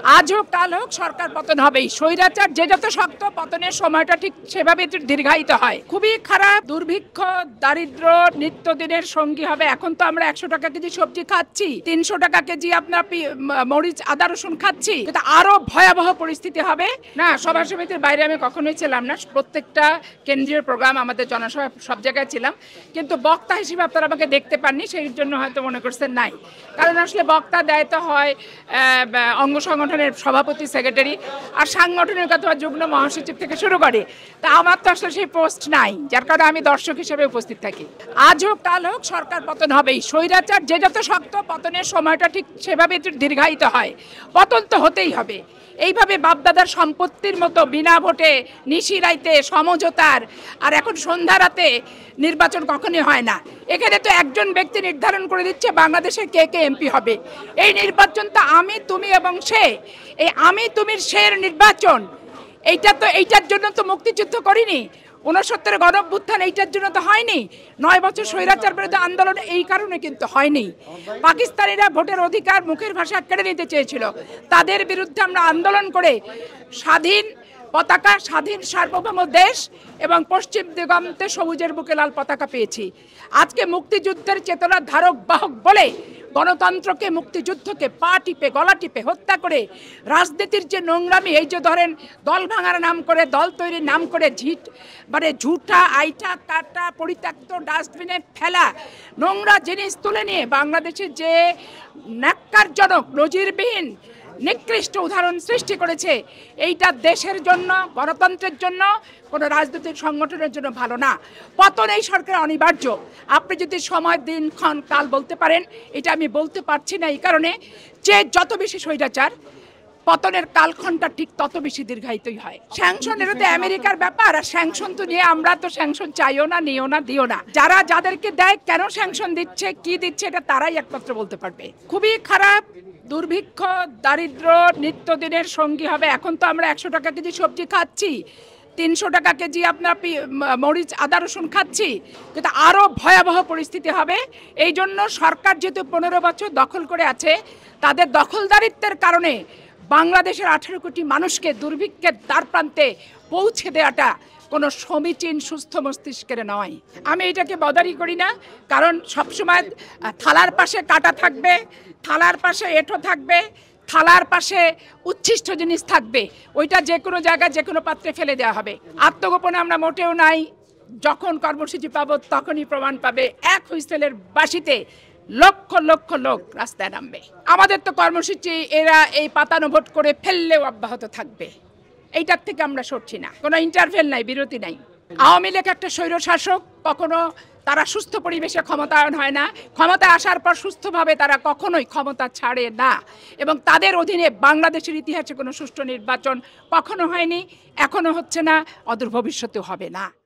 আজ হোক কাল হোক সরকার পতন হবেই। স্বৈরাচার যে যত শক্ত পতনের সময়টা ঠিক সেভাবে দীর্ঘায়িত হয়। খুবই খারাপ, দুর্ভিক্ষ দারিদ্র নিত্যদিনের সঙ্গী হবে। এখন তো আমরা একশো টাকা কেজি সবজি খাচ্ছি, তিনশো টাকা কেজি আপনার মরিচ, আদা, রসুন খাচ্ছি। কিন্তু আরও ভয়াবহ পরিস্থিতি হবে। না সভা সমিতির বাইরে আমি কখনোই ছিলাম না। প্রত্যেকটা কেন্দ্রীয় প্রোগ্রাম আমাদের জনসভা সব জায়গায় ছিলাম। কিন্তু বক্তা হিসেবে আপনারা আমাকে দেখতে পাননি, সেই জন্য হয়তো মনে করছেন নাই। কারণ আসলে বক্তা দেয় তো হয় অঙ্গ সংগঠনের সভাপতি সেক্রেটারি আর সাংগঠনিক অথবা যুগ্ম মহাসচিব থেকে শুরু করে, তা আমার তো আসলে সেই পোস্ট নাই, যার কারণে আমি দর্শক হিসেবে উপস্থিত থাকি। আজ হোক, কাল হোক, সরকার পতন হবেই। স্বৈরাচার যে যত শক্ত পতনের সময়টা ঠিক সেভাবে দীর্ঘায়িত হয়। পতন তো হতেই হবে। এইভাবে বাপদাদার সম্পত্তির মতো বিনা ভোটে নিশি রাইতে সমঝোতার, আর এখন সন্ধ্যা রাতে নির্বাচন কখনই হয় না। এখানে তো একজন ব্যক্তি নির্ধারণ করে দিচ্ছে বাংলাদেশে কে কে এমপি হবে। এই নির্বাচন তো আমি, তুমি এবং সে। এই আমি, তুমির, সের নির্বাচন। এইটা তো, এইটার জন্য তো মুক্তিযুদ্ধ করিনি। উনসত্তরের গণভ্যুত্থান এইটার জন্য তো হয়নি। নয় বছর স্বৈরাচার বিরুদ্ধে আন্দোলন এই কারণে কিন্তু হয়নি। পাকিস্তানিরা ভোটের অধিকার মুখের ভাষা কেড়ে নিতে চেয়েছিল। তাদের বিরুদ্ধে আমরা আন্দোলন করে স্বাধীন পতাকা, স্বাধীন সার্বভৌম দেশ এবং পশ্চিম দিগন্তে সবুজের বুকে লাল পতাকা পেয়েছি। আজকে মুক্তিযুদ্ধের চেতনার ধারক বাহক বলে গণতন্ত্রকে, মুক্তিযুদ্ধকে, পা টিপে, গলা টিপে হত্যা করে রাজনীতির যে নোংরামি, এই যে ধরেন দল ভাঙার নাম করে, দল তৈরির নাম করে ঝিট মানে ঝুটা, আইটা কাটা পরিত্যক্ত ডাস্টবিনে ফেলা, নোংরা জিনিস তুলে নিয়ে বাংলাদেশের যে ন্যাক্কারজনক, নজিরবিহীন নিকৃষ্ট উদাহরণ সৃষ্টি করেছে। এইটা দেশের জন্য, গণতন্ত্রের জন্য, কোনো রাজনৈতিক সংগঠনের জন্য ভালো না। পতন এই সরকার অনিবার্য। আপনি যদি সময়, দিন, ক্ষণ, কাল বলতে পারেন, এটা আমি বলতে পারছি না এই কারণে। যে যত বেশি স্বৈরাচার পতনের কালক্ষণটা ঠিক তত বেশি দীর্ঘায়িতই হয়। স্যাংশন এটা তো আমেরিকার ব্যাপার, আর স্যাংশন তো নিয়ে আমরা তো স্যাংশন চাইও না, নিও না, দিও না। যারা যাদেরকে দেয়, কেন স্যাংশন দিচ্ছে, কি দিচ্ছে, এটা তারাই একমাত্র বলতে পারবে। খুবই খারাপ, দুর্ভিক্ষ, দারিদ্র, নিত্যদিনের সঙ্গী হবে। এখন তো আমরা একশো টাকা কেজি সবজি খাচ্ছি, তিনশো টাকা কেজি আপনার মরিচ, আদা, রসুন খাচ্ছি, কিন্তু আরও ভয়াবহ পরিস্থিতি হবে। এই জন্য সরকার যেহেতু পনেরো বছর দখল করে আছে, তাদের দখলদারিত্বের কারণে বাংলাদেশের আঠেরো কোটি মানুষকে দুর্ভিক্ষের দ্বার প্রান্তে পৌঁছে দেওয়াটা কোনো সমীচীন সুস্থ মস্তিষ্কের নয়। আমি এটাকে বদারি করি না, কারণ সবসময় থালার পাশে কাটা থাকবে, থালার পাশে এঁঠো থাকবে, থালার পাশে উচ্ছিষ্ট জিনিস থাকবে, ওইটা যে কোনো জায়গায় যে কোনো পাত্রে ফেলে দেওয়া হবে। আত্মগোপনে আমরা মোটেও নাই, যখন কর্মসূচি পাবো তখনই প্রমাণ পাবে এক হুইসেলের বাসিতে লক্ষ লক্ষ লোক রাস্তায় নামবে। আমাদের তো কর্মসূচি, এরা এই পাতানো ভোট করে ফেললেও অব্যাহত থাকবে। এইটার থেকে আমরা সরছি না। কোনো ইন্টারভেল নাই, বিরতি নাই। আওয়ামী লীগ একটা স্বৈর শাসক, কখনো তারা সুস্থ পরিবেশে ক্ষমতায়ন হয় না। ক্ষমতায় আসার পর সুস্থভাবে তারা কখনোই ক্ষমতা ছাড়ে না। এবং তাদের অধীনে বাংলাদেশের ইতিহাসে কোনো সুষ্ঠু নির্বাচন কখনো হয়নি, এখনও হচ্ছে না, অদূর ভবিষ্যতেও হবে না।